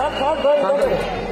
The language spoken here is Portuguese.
tá kalk böyle.